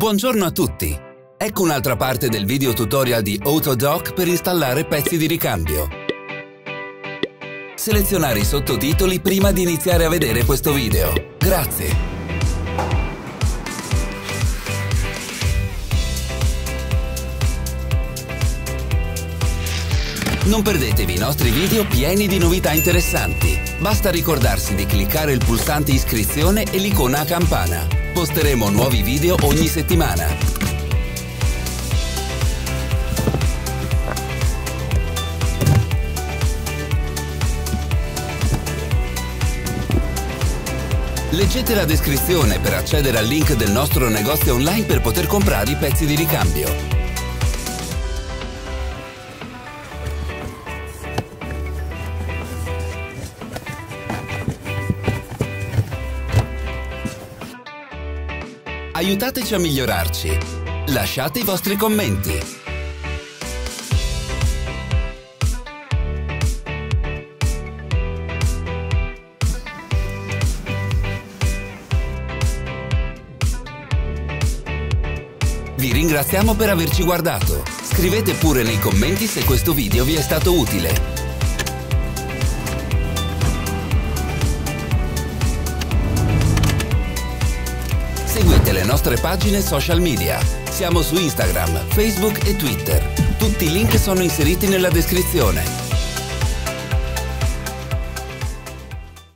Buongiorno a tutti! Ecco un'altra parte del video tutorial di Autodoc per installare pezzi di ricambio. Selezionare i sottotitoli prima di iniziare a vedere questo video. Grazie! Non perdetevi i nostri video pieni di novità interessanti. Basta ricordarsi di cliccare il pulsante iscrizione e l'icona a campana. Posteremo nuovi video ogni settimana. Leggete la descrizione per accedere al link del nostro negozio online per poter comprare i pezzi di ricambio. Aiutateci a migliorarci. Lasciate i vostri commenti. Vi ringraziamo per averci guardato. Scrivete pure nei commenti se questo video vi è stato utile. Seguite le nostre pagine social media. Siamo su Instagram, Facebook e Twitter. Tutti i link sono inseriti nella descrizione.